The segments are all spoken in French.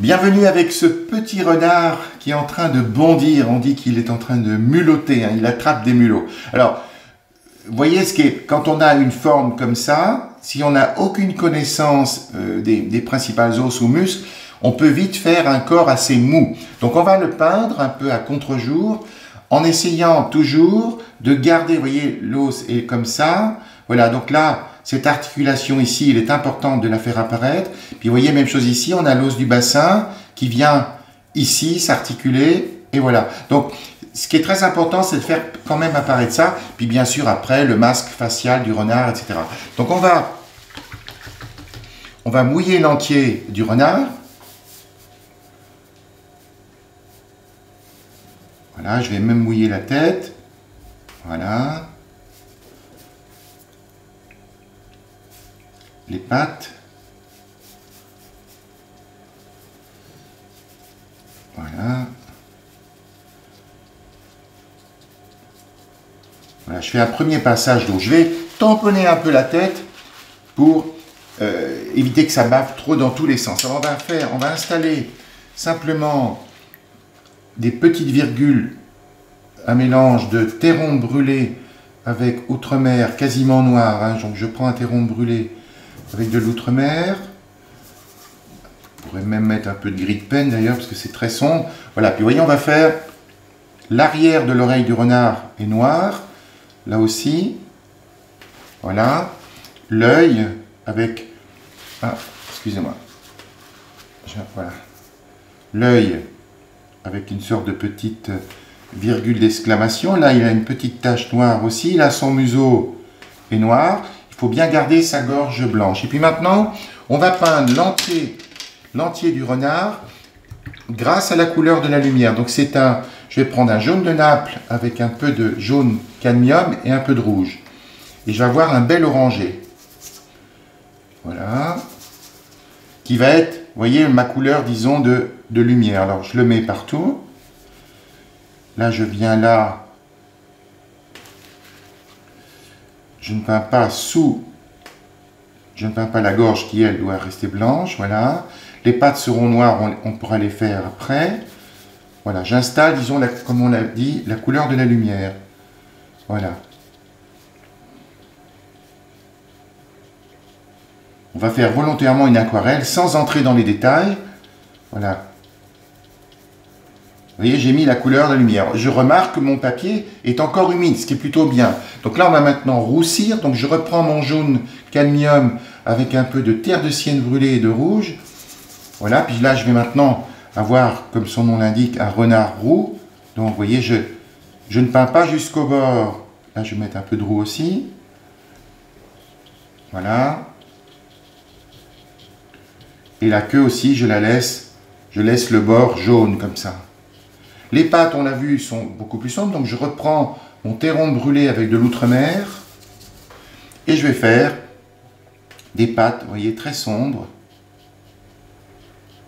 Bienvenue avec ce petit renard qui est en train de bondir. On dit qu'il est en train de mulotter, hein. il attrape des mulots. Alors, vous voyez ce qui est, quand on a une forme comme ça, si on n'a aucune connaissance euh, des, des principales os ou muscles, on peut vite faire un corps assez mou. Donc on va le peindre un peu à contre-jour en essayant toujours de garder, vous voyez, l'os est comme ça. Voilà, donc là, cette articulation ici, il est important de la faire apparaître. Puis vous voyez, même chose ici, on a l'os du bassin qui vient ici s'articuler. Et voilà. Donc, ce qui est très important, c'est de faire quand même apparaître ça. Puis bien sûr, après, le masque facial du renard, etc. Donc on va, on va mouiller l'entier du renard. Voilà, je vais même mouiller la tête. Voilà. Les pattes. Voilà. Voilà, je fais un premier passage, donc je vais tamponner un peu la tête pour euh, éviter que ça bave trop dans tous les sens. Alors on va faire, on va installer simplement des petites virgules, un mélange de terron brûlé avec outremer quasiment noir. Hein. donc je prends un terron brûlé avec de l'outremer. On pourrait même mettre un peu de gris de peine d'ailleurs parce que c'est très sombre. Voilà, puis vous voyez, on va faire l'arrière de l'oreille du renard est noir, là aussi. Voilà, l'œil avec... Ah, excusez-moi. Voilà. L'œil avec une sorte de petite virgule d'exclamation. Là, il a une petite tache noire aussi. Là, son museau est noir. Faut bien garder sa gorge blanche. Et puis maintenant, on va peindre l'entier du renard grâce à la couleur de la lumière. Donc c'est un, je vais prendre un jaune de Naples avec un peu de jaune cadmium et un peu de rouge. Et je vais avoir un bel orangé. Voilà. Qui va être, voyez, ma couleur, disons, de lumière. Alors je le mets partout. Là je viens là. Je ne peins pas sous. Je ne peins pas la gorge qui elle doit rester blanche. Voilà. Les pattes seront noires, on, pourra les faire après. Voilà, j'installe, disons, comme on l'a dit, la couleur de la lumière. Voilà. On va faire volontairement une aquarelle sans entrer dans les détails. Voilà. Vous voyez, j'ai mis la couleur de la lumière. Je remarque que mon papier est encore humide, ce qui est plutôt bien. Donc là, on va maintenant roussir. Donc je reprends mon jaune cadmium avec un peu de terre de sienne brûlée et de rouge. Voilà, puis là, je vais maintenant avoir, comme son nom l'indique, un renard roux. Donc, vous voyez, je, ne peins pas jusqu'au bord. Là, je vais mettre un peu de roux aussi. Voilà. Et la queue aussi, je la laisse, je laisse le bord jaune comme ça. Les pâtes, on l'a vu, sont beaucoup plus sombres. Donc je reprends mon terron brûlé avec de l'outremer. Et je vais faire des pâtes, vous voyez, très sombres.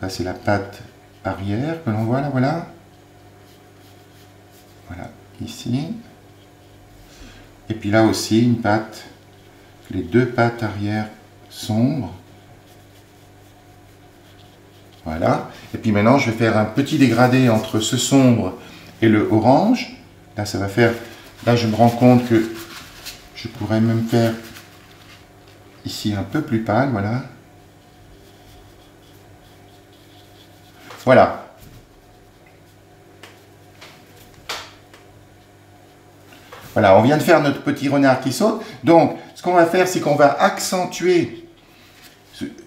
Là, c'est la pâte arrière que l'on voit là, voilà. Voilà, ici. Et puis là aussi, une pâte, les deux pattes arrière sombres. Voilà. Et puis maintenant, je vais faire un petit dégradé entre ce sombre et le orange. Là, ça va faire... Là, je me rends compte que je pourrais même faire ici un peu plus pâle, voilà. Voilà. Voilà, on vient de faire notre petit renard qui saute. Donc, ce qu'on va faire, c'est qu'on va accentuer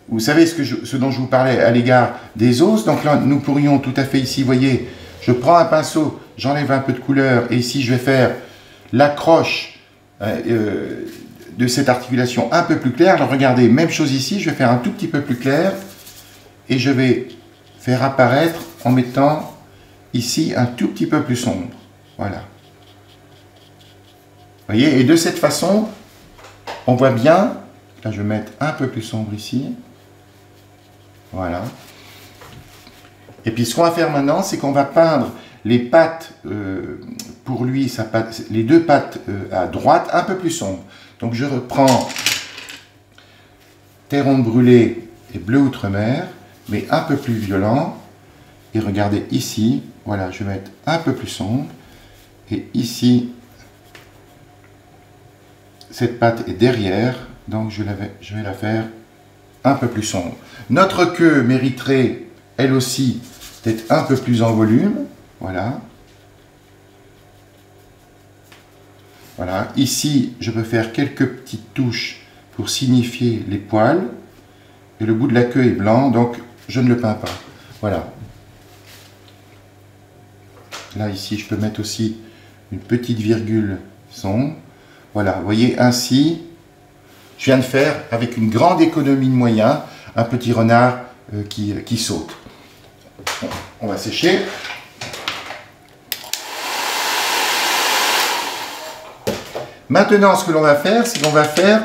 vous savez ce, dont je vous parlais à l'égard des os. Donc là, nous pourrions tout à fait ici, voyez, je prends un pinceau, j'enlève un peu de couleur, et ici je vais faire l'accroche euh, euh, de cette articulation un peu plus claire. Alors regardez, même chose ici, je vais faire un tout petit peu plus clair, et je vais faire apparaître en mettant ici un tout petit peu plus sombre. Voilà. Voyez, et de cette façon, on voit bien, je vais mettre un peu plus sombre ici, voilà. Et puis ce qu'on va faire maintenant, c'est qu'on va peindre les pattes, euh, pour lui, sa les deux pattes euh, à droite, un peu plus sombres. Donc je reprends terron brûlé et bleu outremer, mais un peu plus violent. Et regardez ici, voilà, je vais mettre un peu plus sombre. Et ici, cette patte est derrière, donc je, vais la faire un peu plus sombre. Notre queue mériterait, elle aussi, d'être un peu plus en volume. Voilà. Voilà. Ici, je peux faire quelques petites touches pour signifier les poils. Et le bout de la queue est blanc, donc je ne le peins pas. Voilà. Là, ici, je peux mettre aussi une petite virgule sombre. Voilà, vous voyez, ainsi, je viens de faire, avec une grande économie de moyens, un petit renard euh, qui, qui, saute. on va sécher. Maintenant, ce que l'on va faire, c'est qu'on va faire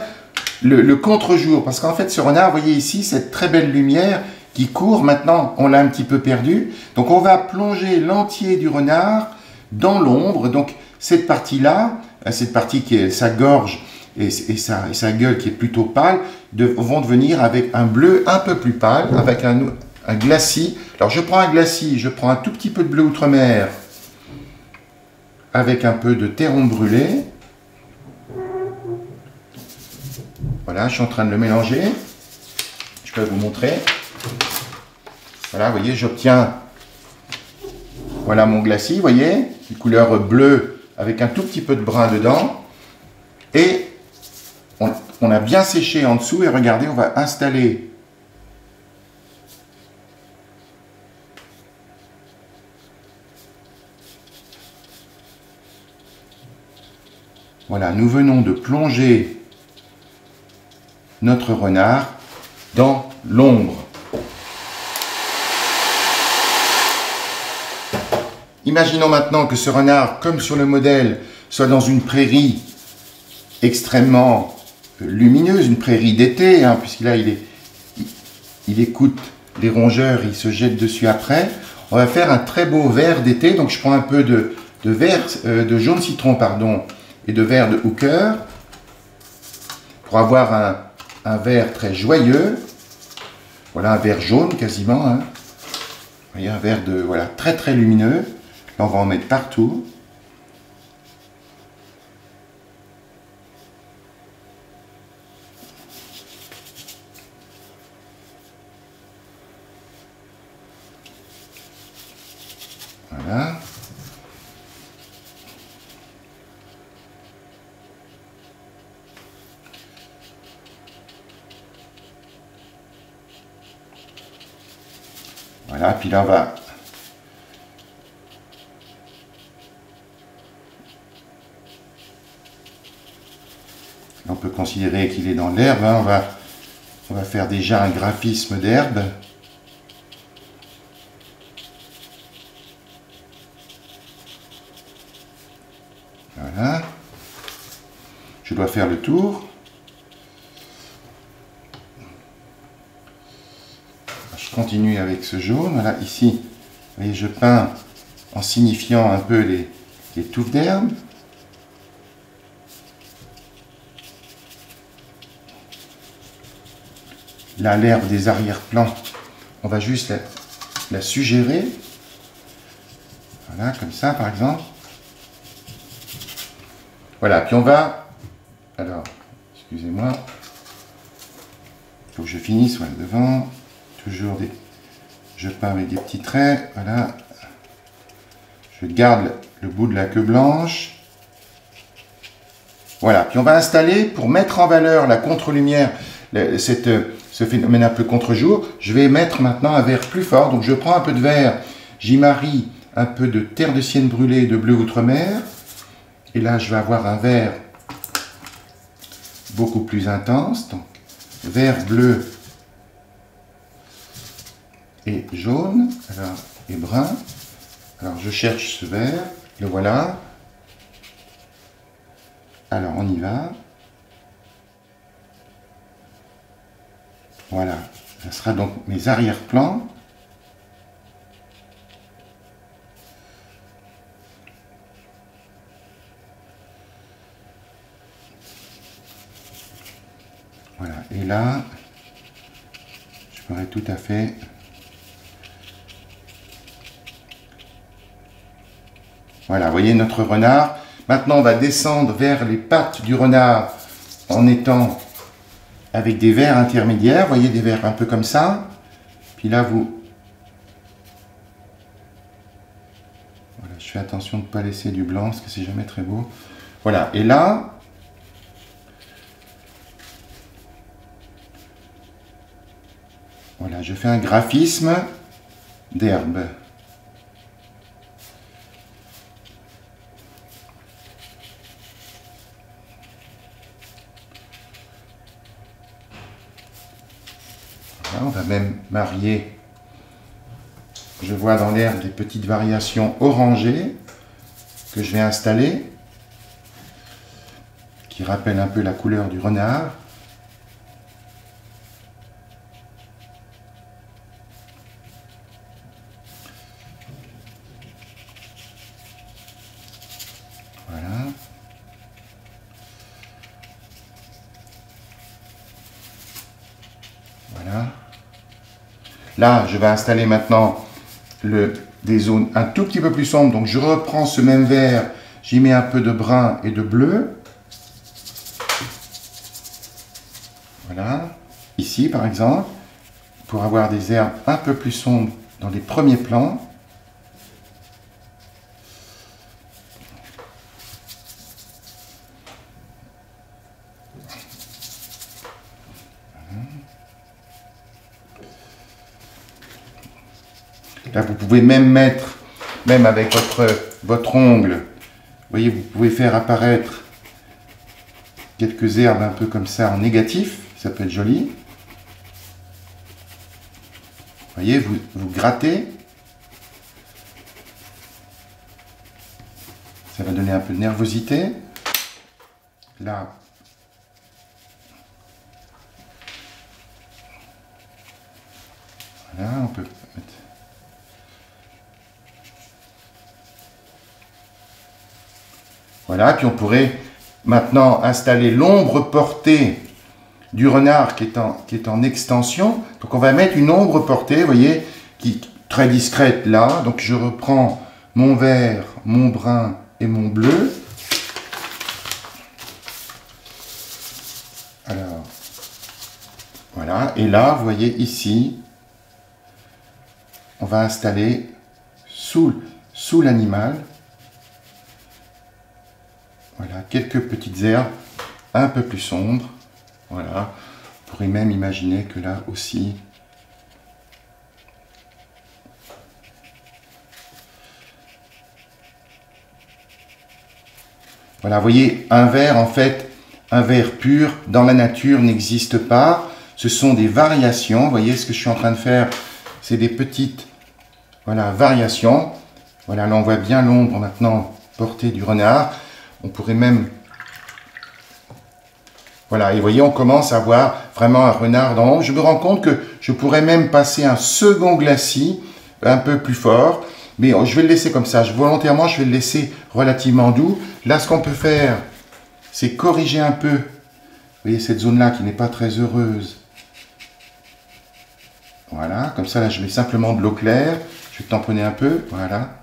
le, contre-jour. Parce qu'en fait, ce renard, vous voyez ici, cette très belle lumière qui court. Maintenant, on l'a un petit peu perdu. Donc, on va plonger l'entier du renard dans l'ombre. Donc, cette partie-là, euh, cette partie qui est sa gorge et, sa, gueule qui est plutôt pâle, vont devenir avec un bleu un peu plus pâle, avec un, un glacis. Alors, je prends un glacis, je prends un tout petit peu de bleu outre-mer avec un peu de terron brûlé. Voilà, je suis en train de le mélanger. Je peux vous montrer. Voilà, vous voyez, j'obtiens voilà mon glacis, vous voyez, une couleur bleue avec un tout petit peu de brun dedans. Et on, a bien séché en dessous et regardez, on va installer Voilà, nous venons de plonger notre renard dans l'ombre. Imaginons maintenant que ce renard, comme sur le modèle, soit dans une prairie extrêmement lumineuse, une prairie d'été, hein, puisque là il, est, il, écoute les rongeurs, il se jette dessus après. On va faire un très beau vert d'été, donc je prends un peu de, vert, euh, de jaune citron pardon, et de vert de hooker pour avoir un, vert très joyeux. Voilà un vert jaune quasiment. Hein. Voyez, un vert de, voilà, très très lumineux. Là, on va en mettre partout. Voilà. Voilà, puis là on va on peut considérer qu'il est dans l'herbe. Hein. On va faire déjà un graphisme d'herbe. Voilà. Je faire le tour. continue avec ce jaune. Voilà, ici, je peins en signifiant un peu les, les touffes d'herbe. Là, l'herbe des arrière-plans, on va juste la, suggérer. Voilà, comme ça, par exemple. Voilà, puis on va... Alors, excusez-moi. Il faut que je finisse, voilà, devant toujours des... Je peins avec des petits traits, voilà. Je garde le bout de la queue blanche. Voilà, puis on va installer, pour mettre en valeur la contre-lumière, ce phénomène un peu contre-jour, je vais mettre maintenant un vert plus fort. Donc je prends un peu de vert, j'y marie un peu de terre de sienne brûlée de bleu outre-mer. Et là, je vais avoir un vert beaucoup plus intense. Donc, vert bleu et jaune, et brun. Alors je cherche ce vert, le voilà. Alors on y va. Voilà, ce sera donc mes arrière-plans. je pourrais tout à fait Voilà, voyez notre renard. Maintenant, on va descendre vers les pattes du renard en étant avec des vers intermédiaires. Voyez, des vers un peu comme ça. Puis là, vous... Voilà, je fais attention de ne pas laisser du blanc, parce que c'est jamais très beau. Voilà, et là, Voilà, je fais un graphisme d'herbe. on va même marier, je vois dans l'herbe des petites variations orangées que je vais installer, qui rappellent un peu la couleur du renard. Là, je vais installer maintenant des zones un tout petit peu plus sombres. Donc, je reprends ce même vert, j'y mets un peu de brun et de bleu. Voilà. Ici, par exemple, pour avoir des herbes un peu plus sombres dans les premiers plans. Là, vous pouvez même mettre, même avec votre, votre ongle, vous voyez, vous pouvez faire apparaître quelques herbes un peu comme ça en négatif, ça peut être joli. Vous voyez, vous, vous grattez. Ça va donner un peu de nervosité. Là, voilà, on peut mettre Voilà, puis on pourrait maintenant installer l'ombre portée du renard qui est, en, est extension. Donc on va mettre une ombre portée, vous voyez, qui très discrète là. Donc je reprends mon vert, mon brun et mon bleu. Alors, voilà. Et là, vous voyez ici, on va installer sous, sous l'animal voilà, quelques petites herbes un peu plus sombres. Voilà, on pourrait même imaginer que là aussi, Voilà, vous voyez, un verre, en fait, un verre pur, dans la nature, n'existe pas. Ce sont des variations. Vous voyez ce que je suis en train de faire C'est des petites voilà, variations. Voilà, là, on voit bien l'ombre maintenant portée du renard. On pourrait même... Voilà, et vous voyez, on commence à voir vraiment un renard dans l'ombre. Je me rends compte que je pourrais même passer un second glacis un peu plus fort. Mais je vais le laisser comme ça. volontairement, je vais le laisser relativement doux. Là, ce qu'on peut faire, c'est corriger un peu. Vous voyez cette zone-là qui n'est pas très heureuse. Voilà, comme ça, là, je mets simplement de l'eau claire. Je vais tamponner un peu, voilà.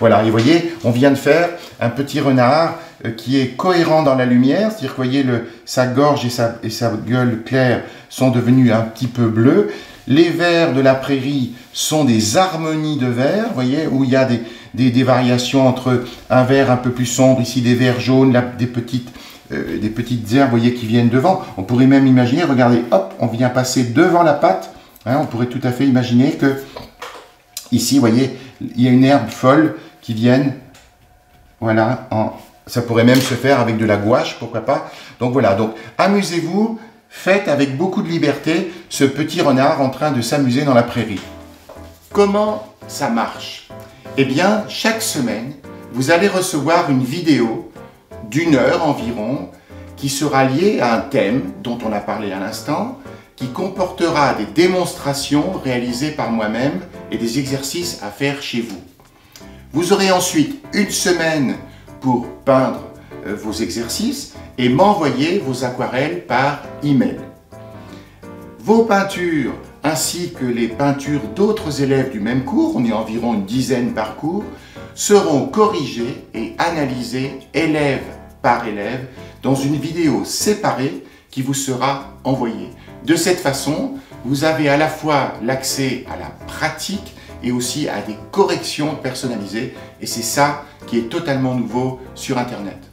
Voilà, et vous voyez, on vient de faire un petit renard euh, qui est cohérent dans la lumière, c'est-à-dire que vous voyez, le, sa gorge et sa, et sa gueule claire sont devenus un petit peu bleus. Les verts de la prairie sont des harmonies de verts, vous voyez, où il y a des, des, variations entre un vert un peu plus sombre, ici des verts jaunes, des petites euh, des petites herbes, vous voyez, qui viennent devant. On pourrait même imaginer, regardez, hop, on vient passer devant la pâte. Hein, on pourrait tout à fait imaginer que ici, vous voyez, il y a une herbe folle qui viennent, voilà, ça pourrait même se faire avec de la gouache, pourquoi pas. Donc voilà, donc amusez-vous, faites avec beaucoup de liberté ce petit renard en train de s'amuser dans la prairie. Comment ça marche? Eh bien, chaque semaine, vous allez recevoir une vidéo d'une heure environ qui sera liée à un thème dont on a parlé à l'instant, qui comportera des démonstrations réalisées par moi-même et des exercices à faire chez vous. Vous aurez ensuite une semaine pour peindre euh, vos exercices et m'envoyer vos aquarelles par email. Vos peintures ainsi que les peintures d'autres élèves du même cours, on est environ une dizaine par cours, seront corrigés et analysés élève par élève dans une vidéo séparée qui vous sera envoyée. De cette façon, vous avez à la fois l'accès à la pratique et aussi à des corrections personnalisées et c'est ça qui est totalement nouveau sur Internet.